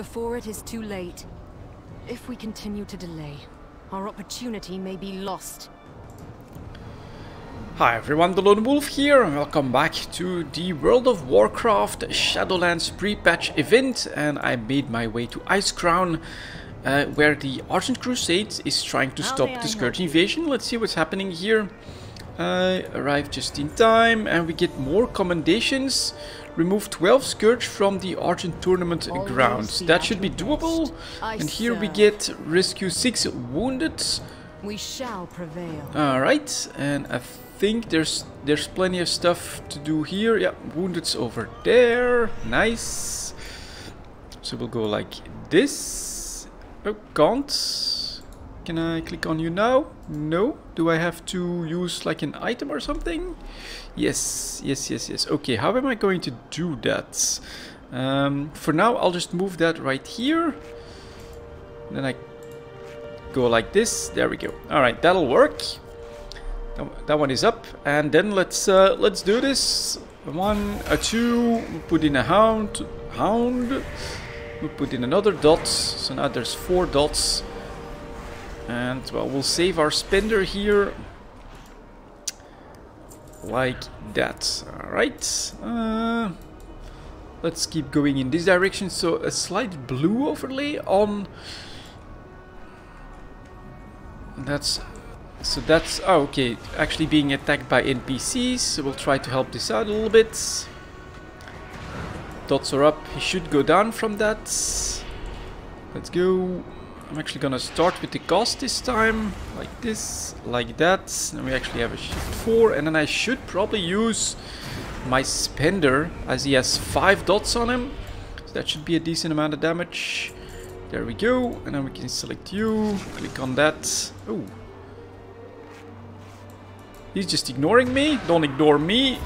before it is too late. If we continue to delay, our opportunity may be lost. Hi everyone, the Lone Wolf here, and welcome back to the World of Warcraft Shadowlands pre-patch event, and I made my way to Icecrown, uh, where the Argent Crusade is trying to How stop the Scourge invasion. Let's see what's happening here. I arrived just in time, and we get more commendations. Remove 12 Scourge from the Argent Tournament Always grounds. That should be doable. And here we get Rescue 6 Wounded. We shall prevail. All right, and I think there's there's plenty of stuff to do here. Yeah, wounded's over there. Nice. So we'll go like this. Oh, can't. Can I click on you now? No. Do I have to use like an item or something? Yes, yes, yes, yes. Okay, how am I going to do that? Um, for now, I'll just move that right here. Then I go like this. There we go. All right, that'll work. That- one is up, and then let's uh, let's do this. One, a two. Put in a hound, hound. We put in another dot. So now there's four dots, and well, we'll save our spender here, like that. All right. Uh, let's keep going in this direction. So a slight blue overlay on That's so that's oh okay actually being attacked by NPCs so we'll try to help this out a little bit dots are up he should go down from that let's go I'm actually gonna start with the cost this time like this like that then we actually have a shift 4 and then I should probably use my spender as he has 5 dots on him so that should be a decent amount of damage there we go, and then we can select you, click on that. Oh. He's just ignoring me. Don't ignore me,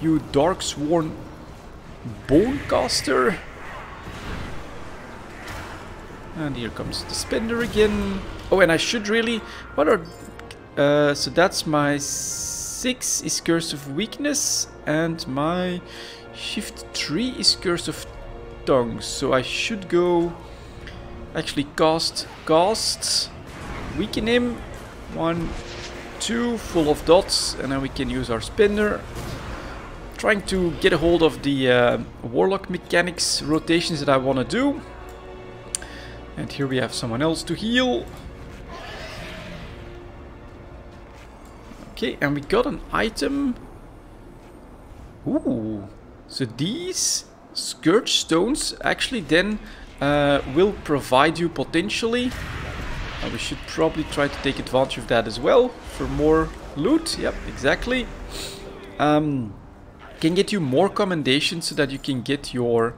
you dark sworn bonecaster. And here comes the spender again. Oh, and I should really. What are. Uh, so that's my 6 is Curse of Weakness, and my Shift 3 is Curse of Tongues. So I should go actually cast cast weaken him one two full of dots and then we can use our spinner trying to get a hold of the uh, warlock mechanics rotations that I want to do and here we have someone else to heal okay and we got an item ooh so these scourge stones actually then uh, will provide you potentially. Uh, we should probably try to take advantage of that as well for more loot. Yep, exactly. Um, can get you more commendations so that you can get your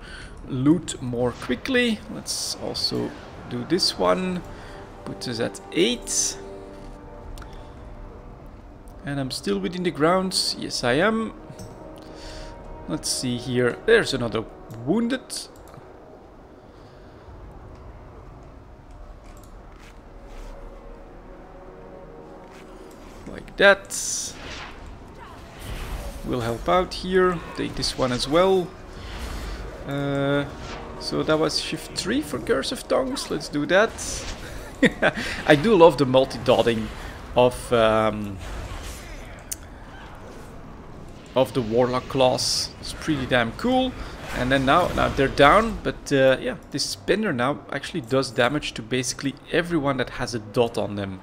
loot more quickly. Let's also do this one. Puts us at 8. And I'm still within the grounds. Yes, I am. Let's see here. There's another wounded. like that. We'll help out here. Take this one as well. Uh, so that was shift 3 for Curse of Tongues. Let's do that. I do love the multi-dotting of um, of the Warlock class. It's pretty damn cool. And then now, now they're down, but uh, yeah, this spinner now actually does damage to basically everyone that has a dot on them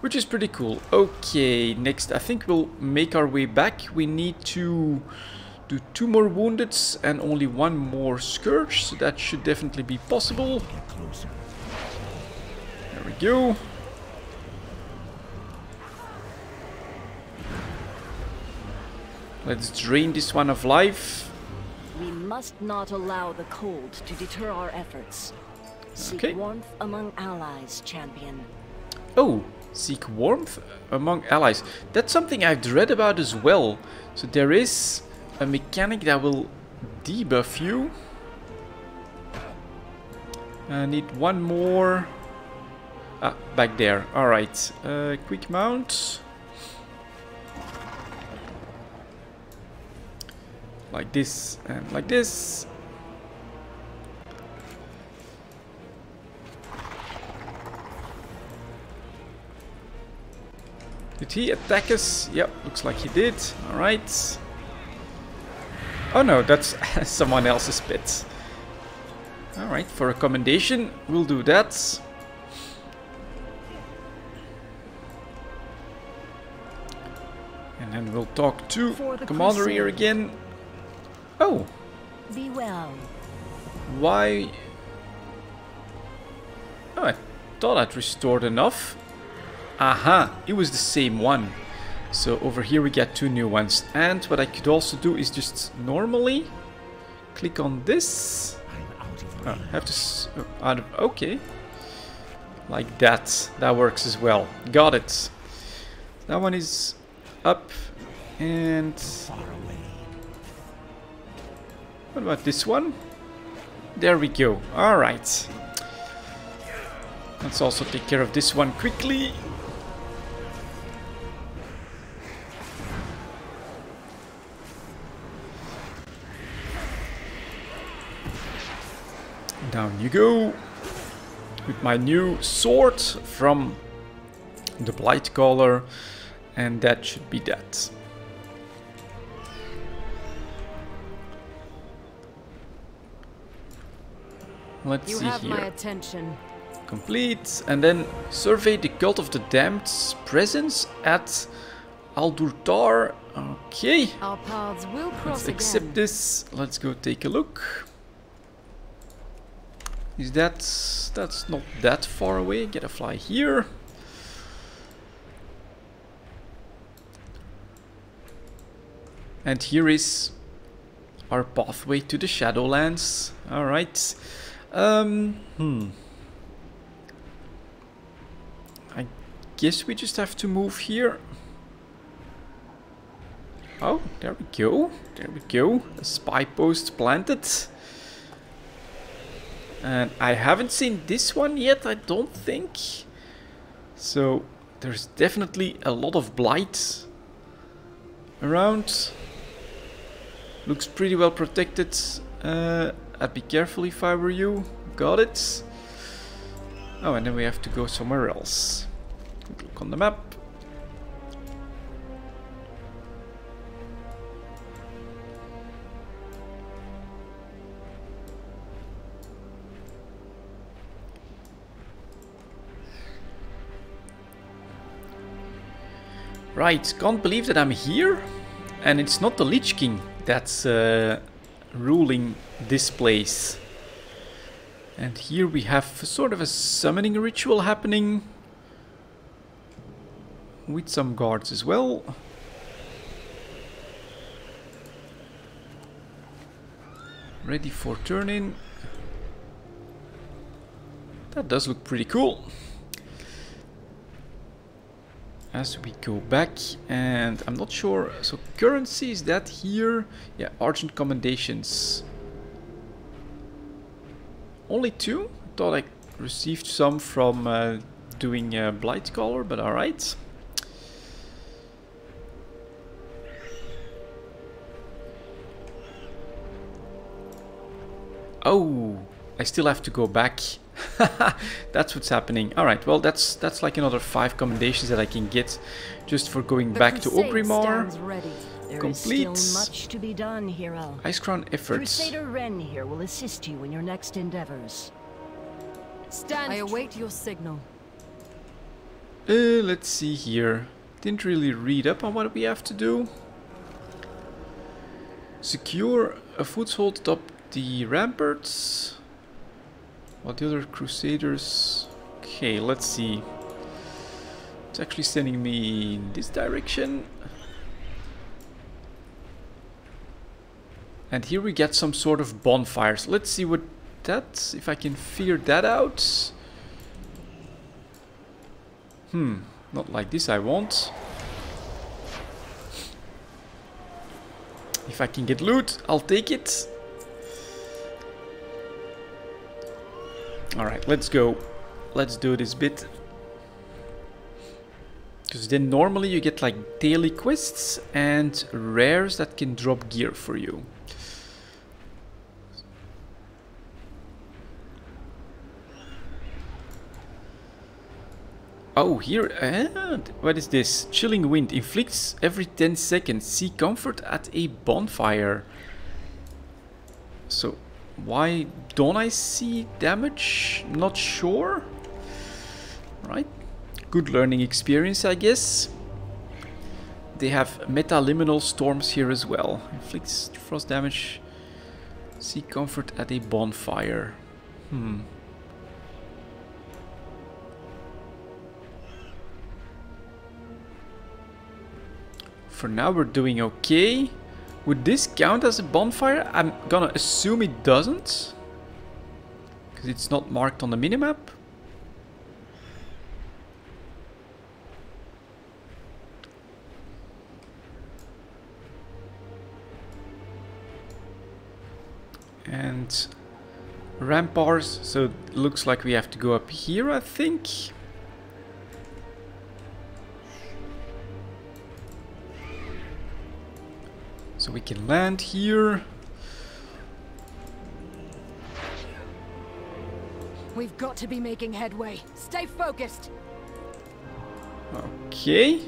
which is pretty cool. Okay, next I think we'll make our way back. We need to do two more wounded and only one more scourge, so that should definitely be possible. There we go. Let's drain this one of life. We must not allow the cold to deter our efforts. Seek Okay. warmth among allies, champion. Oh, seek warmth among allies. That's something I've read about as well. So there is a mechanic that will debuff you. I need one more. Ah, back there. Alright. Uh, quick mount. Like this and like this. Did he attack us? Yep, looks like he did. Alright. Oh no, that's someone else's pit. Alright, for a commendation, we'll do that. And then we'll talk to Commander here again. Oh, Be well. why... Oh, I thought I'd restored enough. Aha, it was the same one. So over here we get two new ones. And what I could also do is just normally click on this. Oh, have to... Oh, out of, okay. Like that. That works as well. Got it. That one is up. And... What about this one? There we go. Alright. Let's also take care of this one quickly. Down you go. With my new sword from the Blight Caller. And that should be that. Let's You see have here. my attention. Complete. And then survey the Cult of the Damned's presence at Aldur'thar. Okay. Our paths will Let's accept again. this. Let's go take a look. Is that... That's not that far away. Get a fly here. And here is our pathway to the Shadowlands. Alright. Um, hmm. I guess we just have to move here. Oh, there we go. There we go. A spy post planted. And I haven't seen this one yet, I don't think. So there's definitely a lot of blight around. Looks pretty well protected. Uh, I'd be careful if I were you. Got it. Oh, and then we have to go somewhere else. Look on the map. Right, can't believe that I'm here. And it's not the Lich King that's uh, ruling this place. And here we have sort of a summoning ritual happening. With some guards as well. Ready for turn in. That does look pretty cool as we go back and I'm not sure so currency is that here? Yeah argent commendations. Only two? Thought I received some from uh, doing uh, Blight Caller but all right. Oh I still have to go back that's what's happening. All right, well, that's that's like another five commendations that I can get just for going The back to crusade Orgrimmar. stands ready. There is Complete. still much to be done, hero. Icecrown efforts. Crusader Ren here will assist you in your next endeavors. Stand I await your signal. Uh, let's see here. Didn't really read up on what we have to do. Secure a foothold atop the ramparts. While the other crusaders... Okay, let's see. It's actually sending me in this direction. And here we get some sort of bonfires. Let's see what that... if I can figure that out. Hmm, not like this I won't. If I can get loot, I'll take it. Alright, let's go. Let's do this bit. Because then normally you get like daily quests and rares that can drop gear for you. Oh, here, and what is this? Chilling wind inflicts every 10 seconds. See comfort at a bonfire. So, why don't I see damage? Not sure. Right. Good learning experience, I guess. They have metaliminal storms here as well. Inflicts frost damage. See comfort at a bonfire. Hmm. For now we're doing okay. Would this count as a bonfire? I'm gonna assume it doesn't. Because it's not marked on the minimap. And ramparts, so it looks like we have to go up here, I think. So we can land here. We've got to be making headway. Stay focused. Okay.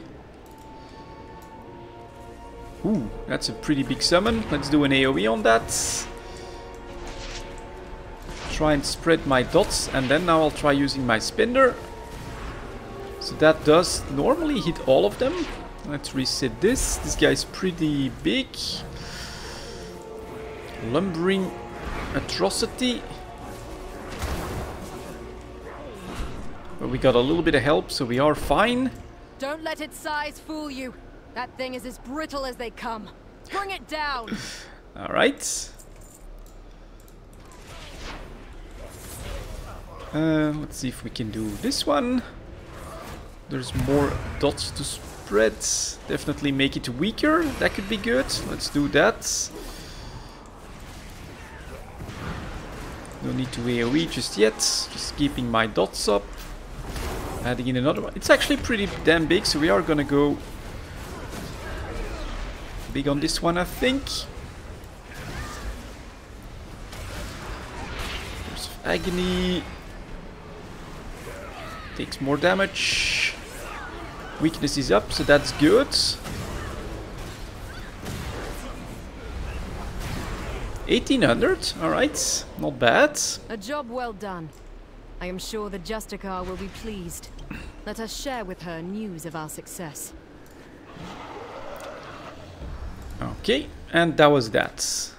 Ooh, that's a pretty big summon. Let's do an AoE on that. Try and spread my dots and then now I'll try using my spinner. So that does normally hit all of them. Let's reset this. This guy's pretty big. Lumbering atrocity. But we got a little bit of help, so we are fine. Don't let its size fool you. That thing is as brittle as they come. Bring it down. Alright. Uh, let's see if we can do this one. There's more dots to spread. Definitely make it weaker. That could be good. Let's do that. No need to AoE just yet. Just keeping my dots up. Adding in another one. It's actually pretty damn big, so we are gonna go big on this one, I think. There's Agony. Takes more damage. Weakness is up, so that's good. Eighteen hundred, alright, not bad. A job well done. I am sure the Justicar will be pleased. Let us share with her news of our success. Okay, and that was that.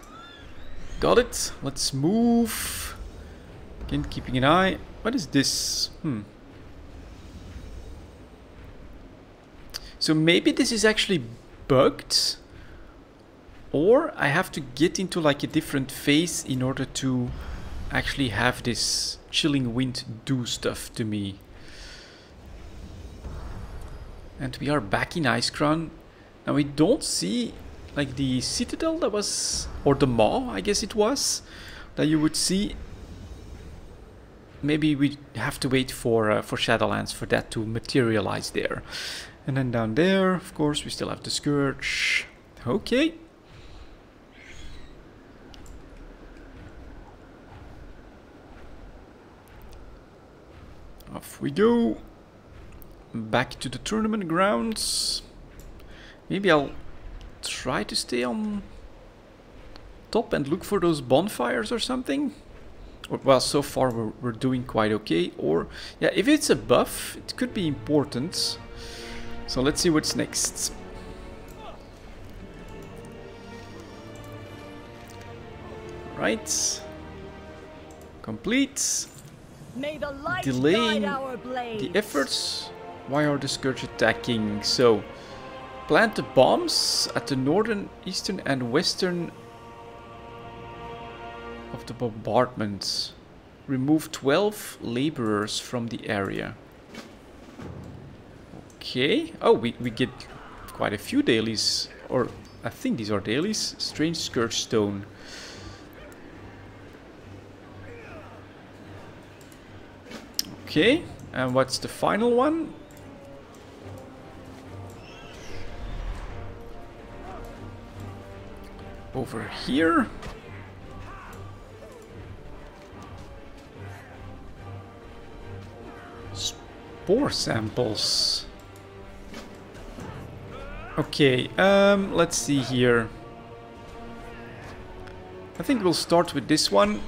Got it. Let's move. Again, keeping an eye. What is this? Hmm. So maybe this is actually bugged. Or I have to get into like a different phase in order to actually have this chilling wind do stuff to me. And we are back in Icecrown. Now we don't see like the citadel that was, or the maw I guess it was, that you would see. Maybe we have to wait for uh, for Shadowlands for that to materialize there. And then down there, of course, we still have the Scourge. Okay. Off we go. Back to the tournament grounds. Maybe I'll try to stay on top and look for those bonfires or something. Well, so far we're, we're doing quite okay. Or, yeah, if it's a buff, it could be important. So let's see what's next. Right. Complete. May the light Delaying guide our blades. the efforts. Why are the Scourge attacking? So, plant the bombs at the northern, eastern and western of the bombardment. Remove 12 laborers from the area. Okay. Oh, we, we get quite a few dailies. Or, I think these are dailies. Strange Scourge Stone. Okay. And what's the final one? Over here. spore samples. Okay, um, let's see here. I think we'll start with this one.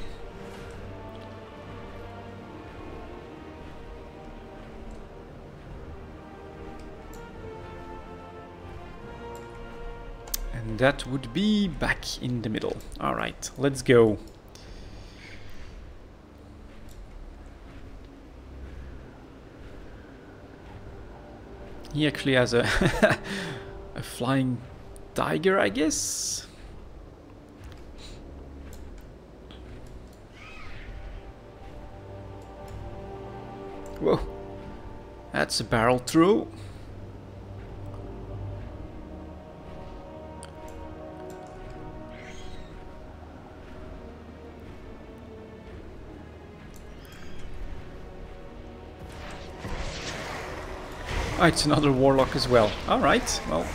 And that would be back in the middle. Alright, let's go. He actually has a, a flying tiger, I guess. Whoa, that's a barrel throw. Oh, ah, it's another warlock as well. Alright, well.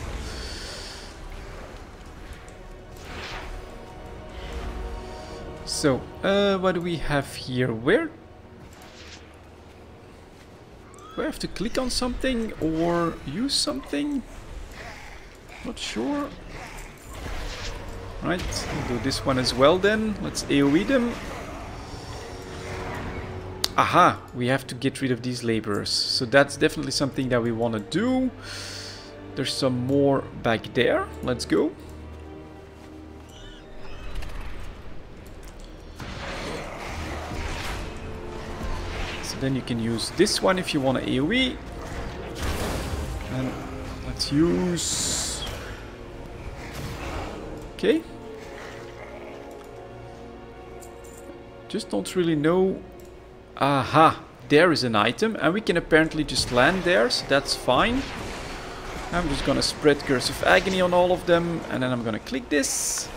So, uh, what do we have here? Where? Do I have to click on something or use something? Not sure. Right, we'll do this one as well then. Let's AoE them. Aha, we have to get rid of these laborers. So that's definitely something that we want to do. There's some more back there. Let's go. Then you can use this one if you want to AoE. And let's use... Okay. Just don't really know Aha, there is an item and we can apparently just land there, so that's fine. I'm just gonna spread Curse of Agony on all of them and then I'm gonna click this.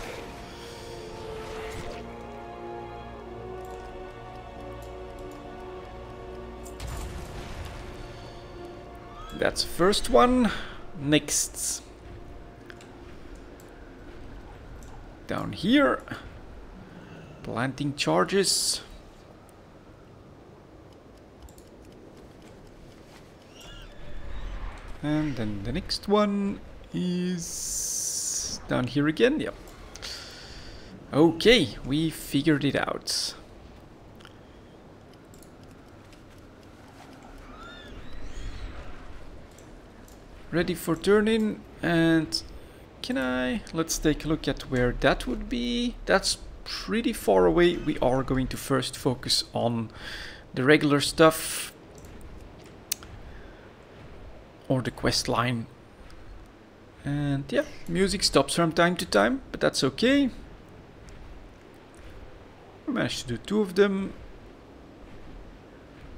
That's first one. Next. Down here. Planting charges. And then the next one is down here again. Yep. Okay, we figured it out. Ready for turning and can I? Let's take a look at where that would be. That's pretty far away. We are going to first focus on the regular stuff or the quest line. And yeah, music stops from time to time, but that's okay. I managed to do two of them.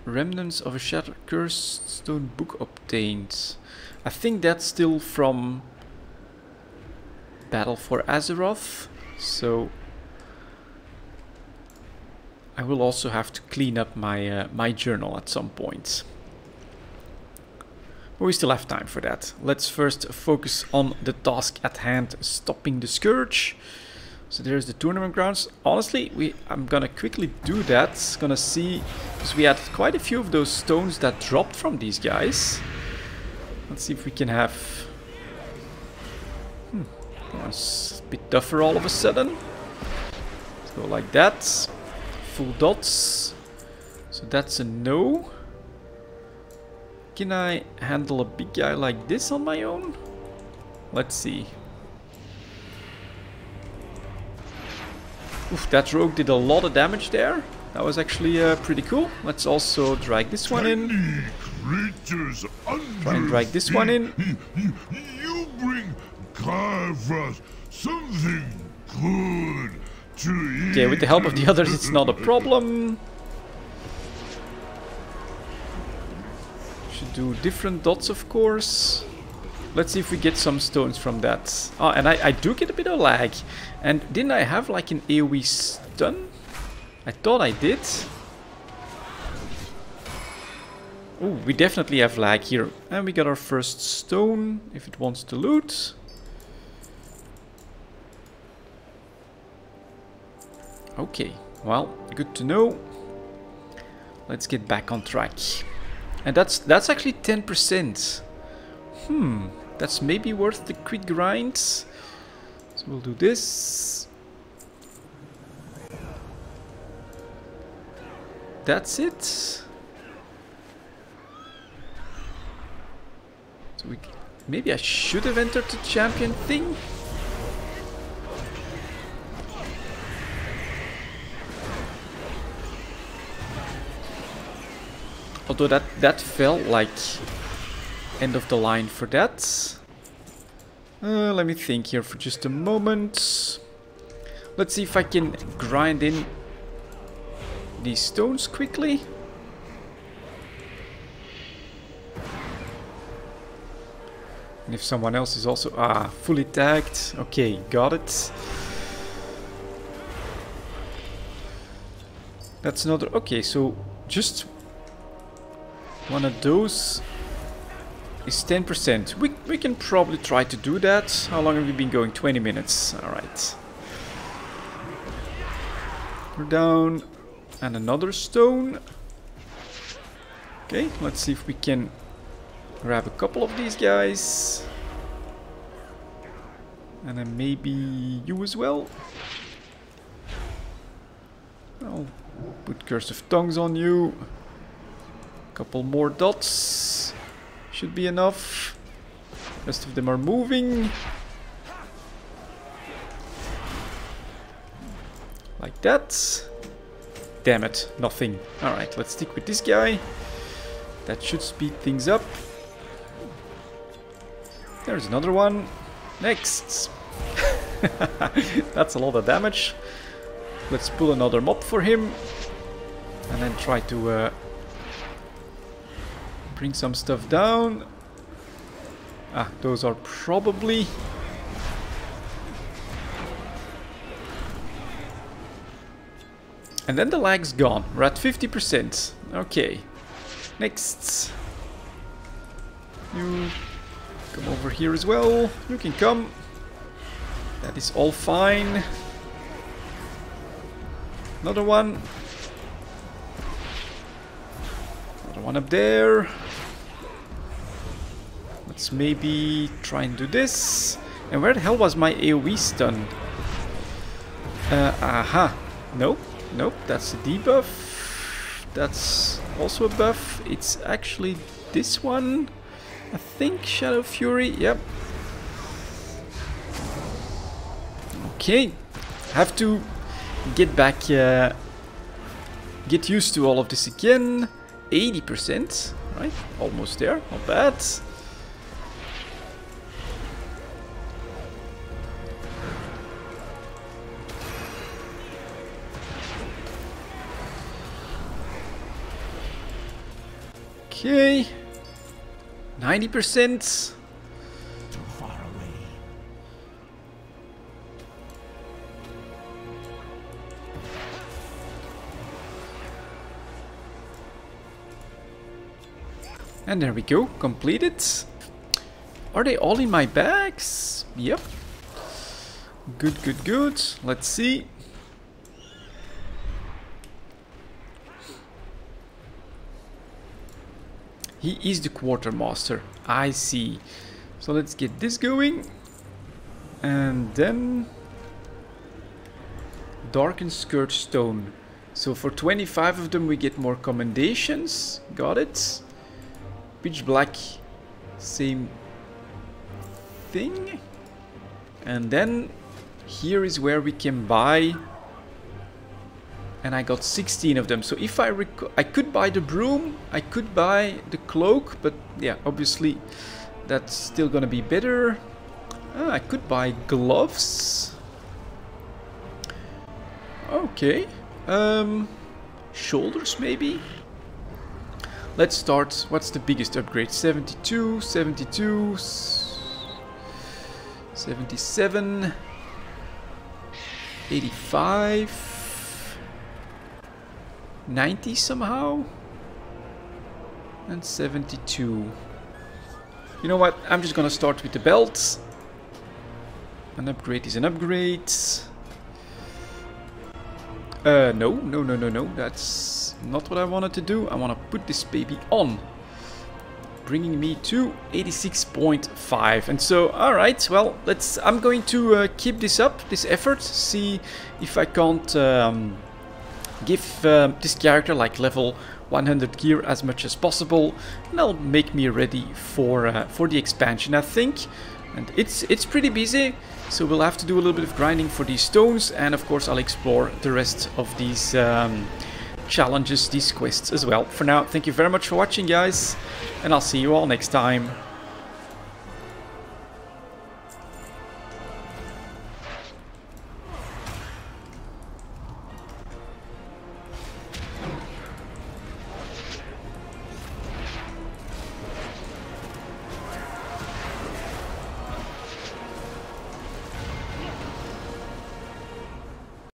Remnants of a Shattered Cursed Stone book obtained. I think that's still from Battle for Azeroth, so I will also have to clean up my uh, my journal at some point. But we still have time for that. Let's first focus on the task at hand, stopping the Scourge. So there's the tournament grounds. Honestly, we I'm gonna quickly do that. Gonna see, because we had quite a few of those stones that dropped from these guys. Let's see if we can have... Hmm, it's a bit tougher all of a sudden. Let's go like that. Full dots. So that's a no. Can I handle a big guy like this on my own? Let's see. Oof, that rogue did a lot of damage there. That was actually uh, pretty cool. Let's also drag this one in. Try and drag this one in. You bring Kyrvras something good to eat. Okay, with the help of the others, it's not a problem. Should do different dots, of course. Let's see if we get some stones from that. Oh, and I, I do get a bit of lag. And didn't I have like an AoE stun? I thought I did. Oh, we definitely have lag here. And we got our first stone, if it wants to loot. Okay, well, good to know. Let's get back on track. And that's that's actually 10%. Hmm, that's maybe worth the quick grind. So we'll do this. That's it. We, maybe I should have entered the champion thing. Although that, that felt like end of the line for that. Uh, let me think here for just a moment. Let's see if I can grind in these stones quickly. If someone else is also... Ah, fully tagged. Okay, got it. That's another... Okay, so just one of those is 10%. We, we can probably try to do that. How long have we been going? 20 minutes. Alright. We're down. And another stone. Okay, let's see if we can grab a couple of these guys. And then maybe you as well. I'll put Curse of Tongues on you. Couple more dots. Should be enough. Rest of them are moving. Like that. Damn it, nothing. Alright, let's stick with this guy. That should speed things up. There's another one. Next. That's a lot of damage. Let's pull another mob for him. And then try to uh, bring some stuff down. Ah, those are probably... And then the lag's gone. We're at 50%. Okay. Next. You come over here as well. You can come. That is all fine. Another one. Another one up there. Let's maybe try and do this. And where the hell was my AoE stun? Uh, aha. Nope. Nope, that's a debuff. That's also a buff. It's actually this one. I think Shadowfury. Yep. Okay. Have to get back, uh, get used to all of this again. 80%, right? Almost there, not bad. Okay. 90%. Too far away. And there we go, completed. Are they all in my bags? Yep. Good, good, good. Let's see. He is the quartermaster. I see. So let's get this going. And then... Darkened Scourge Stone. So for 25 of them we get more commendations. Got it. Pitch Black. Same thing. And then here is where we can buy and I got 16 of them. So if I I could buy the broom, I could buy the cloak, but yeah, obviously that's still gonna be better. Ah, I could buy gloves. Okay. Um, shoulders maybe. Let's start. What's the biggest upgrade? 72, 72, 77, 85. 90 somehow? And 72. You know what? I'm just gonna start with the belts. An upgrade is an upgrade. Uh, no, no, no, no, no. That's not what I wanted to do. I want to put this baby on. bringing me to 86.5. And so, all right, well, let's. I'm going to uh, keep this up, this effort, see if I can't um, give um, this character like level 100 gear as much as possible, and that'll make me ready for uh, for the expansion, I think. And it's it's pretty busy, so we'll have to do a little bit of grinding for these stones, and of course I'll explore the rest of these. Um, challenges, these quests as well. For now, thank you very much for watching guys, and I'll see you all next time.